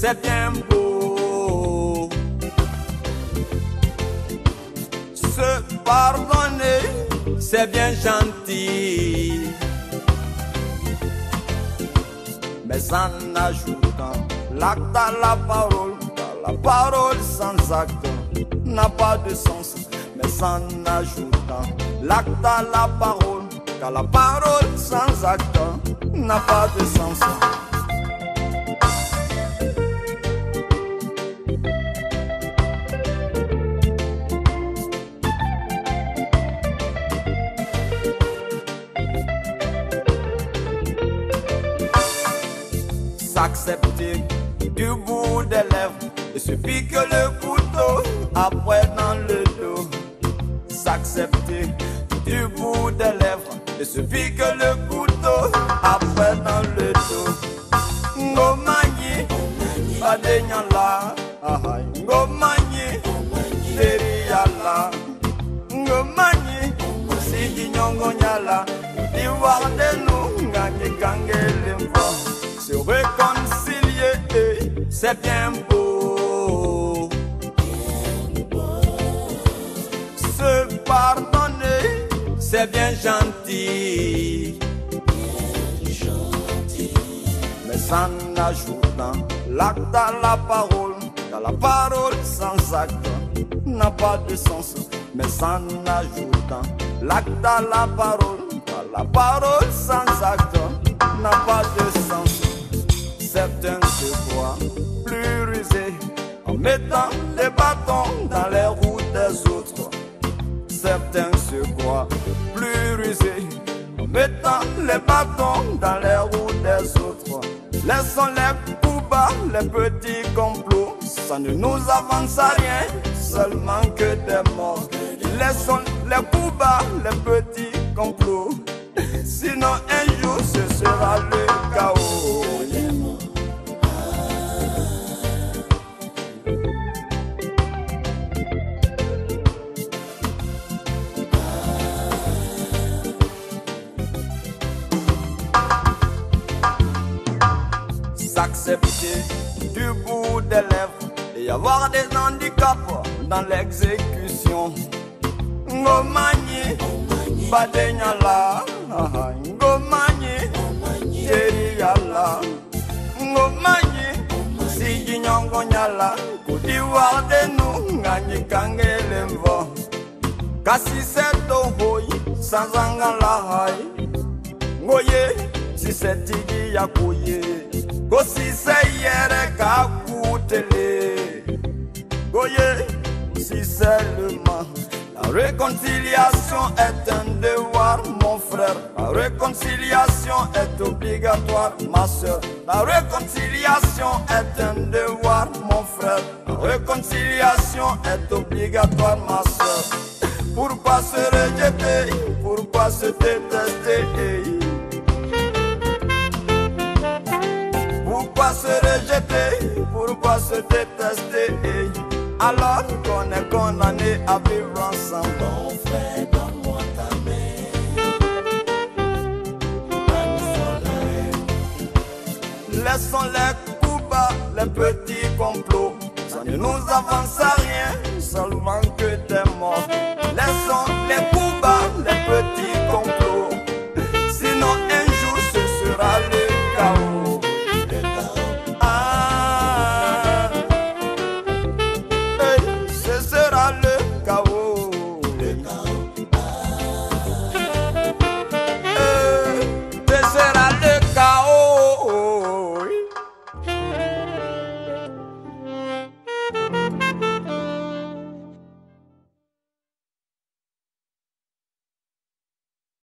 c'est bien beau. Se pardonner, c'est bien gentil. Mais en ajoutant l'acte à la parole, la parole sans acte n'a pas de sens. Mais en ajoutant l'acte à la parole, car la parole sans acte n'a pas de sens. S'accepter. Du bout des lèvres. Et se pique le couteau après dans le dos. S'accepter. Du bout des lèvres. Et se pique le couteau après dans le dos. Ngomani, badenyala, ngomani, deriyala, ngomani, sidi nyongo c'est bien beau. Se pardonner, c'est bien gentil. Mais en ajoutant l'acte à la parole, car la parole sans acte n'a pas de sens. Mais en ajoutant l'acte à la parole, car la parole sans acte n'a pas de sens. Certains se croient plus rusés en mettant des bâtons dans les roues des autres. Certains se croient plus rusés en mettant les bâtons dans les roues des autres. Laissons les coups bas, les petits complots. Ça ne nous avance à rien, seulement que des morts. Laissons les coups bas, les petits complots. Sinon un jour ce sera le s'accepter. Du bout des lèvres et y avoir des handicaps dans l'exécution. Ngomani, badenyala, ngomani, teriyala, ngomani, sigi nyongo nyala, kudiwa denu ngani kangele mvo. Kasi seto hoi, sanzangala hai, ngoye, si setigi k'a goye seulement la réconciliation est un devoir mon frère. La réconciliation est obligatoire ma soeur. La réconciliation est un devoir mon frère. La réconciliation est obligatoire ma soeur. Pourquoi se rejeter? Pourquoi se détester? Pourquoi se détester? Alors qu'on est condamné à vivre ensemble ta main. Laissons les coups bas, les petits complots. Ça ne nous avance à rien,